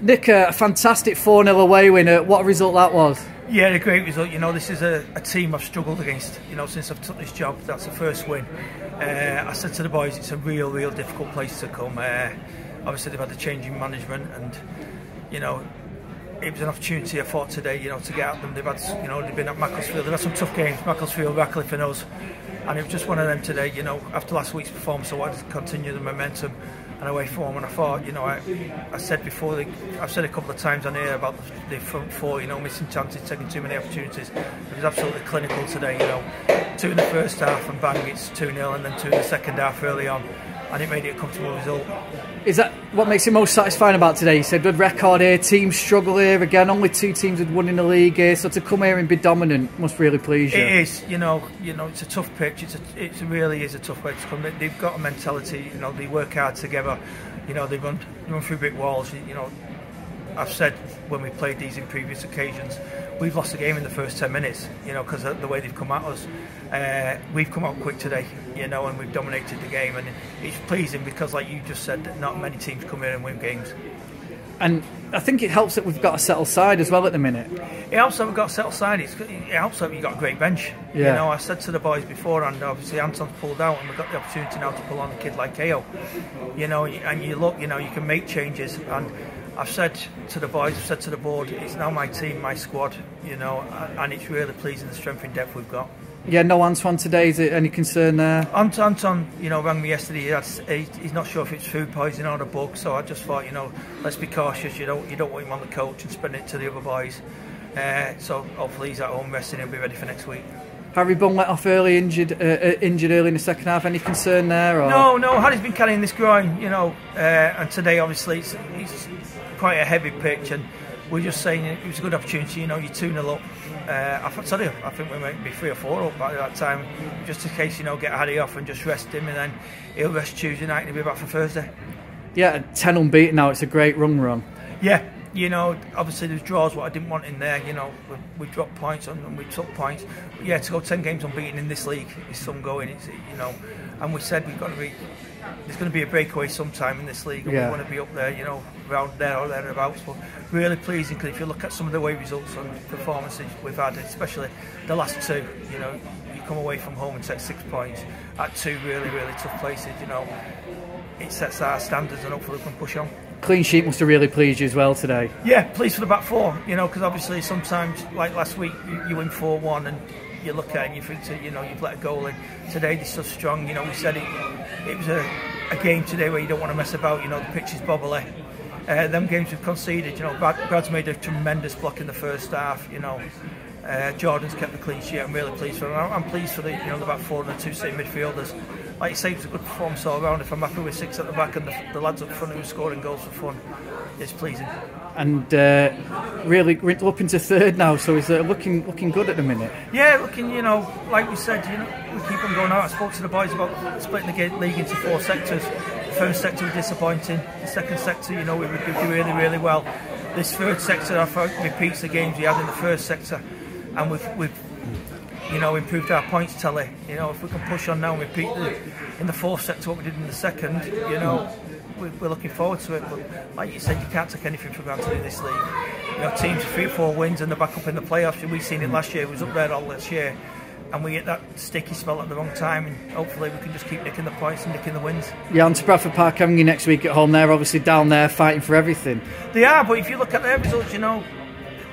Nick, a fantastic 4 0 away winner. What a result that was. Yeah, a great result. You know, this is a, a, team I've struggled against, you know, since I've took this job. That's the first win. Uh, I said to the boys, it's a real, real difficult place to come. Uh, obviously, they've had the change in management and, you know, it was an opportunity I thought today, you know, to get at them. They've had, you know, they've been at Macclesfield. They've had some tough games, Macclesfield, Radcliffe and us. And it was just one of them today, you know, after last week's performance, I wanted to continue the momentum and away form. And I thought, you know, I, I said before, I've said a couple of times on here about the, the front four, you know, missing chances, taking too many opportunities. It was absolutely clinical today, you know. Two in the first half and bang, it's 2 0, and then two in the second half early on. And it made it a comfortable result. Is that what makes it most satisfying about today? You said good record here, teams struggle here again. Only two teams had won in the league here, so to come here and be dominant must really please you. It is, you know, you know, it's a tough pitch. It's a, it really is a tough way to come. They've got a mentality, you know, they work hard together. You know, they run run through brick walls. You know, I've said when we played these in previous occasions, we've lost the game in the first 10 minutes, you know, because of the way they've come at us. Uh, we've come out quick today, you know, and we've dominated the game. And it's pleasing because, like you just said, not many teams come in and win games. And I think it helps that we've got a settled side as well at the minute. It helps that we've got a settled side. It's, it helps that we've got a great bench. Yeah. You know, I said to the boys before, and obviously Anton's pulled out, and we've got the opportunity now to pull on a kid like Ao. You know, and you look, you know, you can make changes. And I've said to the boys, I've said to the board, it's now my team, my squad, you know, and it's really pleasing the strength and depth we've got. Yeah, no Antoine today. Is it any concern there? Anton, Anton, you know, rang me yesterday. He he's not sure if it's food poisoning or a bug, so I just thought, you know, let's be cautious. You don't, you don't want him on the coach and spreading it to the other boys. Uh, so hopefully he's at home resting. He'll be ready for next week. Harry Bunn let off early, injured, uh, uh, injured early in the second half. Any concern there? Or? No, no. Harry's been carrying this groin, you know, uh, and today obviously it's quite a heavy pitch, and we're just saying it was a good opportunity. You know, you 2 0 up. Uh, I tell you, I think we might be three or four up by that time, just in case you know get Harry off and just rest him, and then he'll rest Tuesday night and he'll be back for Thursday. Yeah, ten unbeaten now. It's a great run run. Yeah, you know, obviously there's draws what I didn't want in there. You know, we, we dropped points and we took points. But yeah, to go ten games unbeaten in this league is some going. It's you know, and we said we've got to be. There's going to be a breakaway sometime in this league, and yeah. we want to be up there. You know, around there or thereabouts. But really pleasing because if you look at some of the way results and performances we've had, especially the last two, you know, you come away from home and take six points at two really, really tough places. You know, it sets our standards and hopefully we can push on. Clean sheet must have really pleased you as well today. Yeah, pleased for the back four. You know, because obviously sometimes, like last week, you, win four one and you look at and you think, you know, you've let a goal in. Today they're so strong. You know, we said it. It was a, a game today where you don't want to mess about. You know, the pitch is bobbly. Uh, them games we've conceded, you know, Brad, Brad's made a tremendous block in the first half. You know, uh, Jordan's kept the clean sheet. I'm really pleased for him. I'm pleased for the you know the back four and the two sitting midfielders. Like you say, it was a good performance all round. If I'm happy with six at the back and the, the lads up front who are scoring goals for fun, it's pleasing. And uh, really, we're up into third now, so is it looking looking good at the minute? Yeah, looking. You know, like we said, you know, we keep on going out. I spoke to the boys about splitting the league into four sectors. The first sector was disappointing. The second sector, you know, we would do really, really well. This third sector, I thought, repeats the games we had in the first sector, and we've, we've you know, improved our points tally. You know, if we can push on now and repeat the, in the fourth set to what we did in the second, you know, we're looking forward to it. But like you said, you can't take anything for granted in this league. You know, teams three or four wins and they're back up in the playoffs. We've seen it last year. It was up there all this year. And we get that sticky spell at the wrong time, and hopefully we can just keep nicking the points and nicking the wins. Yeah, on to Bradford Park Avenue next week at home. They're obviously down there fighting for everything. They are, but if you look at their results, you know,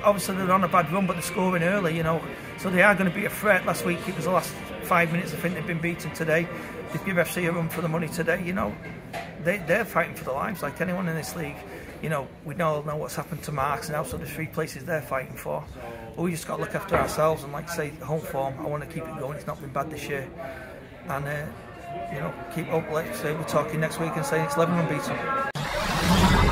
obviously they're on a bad run, but they're scoring early, you know. So they are going to be a threat. Last week it was the last five minutes. I think they've been beaten today. They give FC a run for the money today. You know, they they're fighting for their lives like anyone in this league. You know, we all know what's happened to Marks and also the three places they're fighting for. But we just got to look after ourselves and, like say, home form. I want to keep it going. It's not been bad this year, and uh, you know, keep up. Let's say we're talking next week and saying it's 11 unbeaten.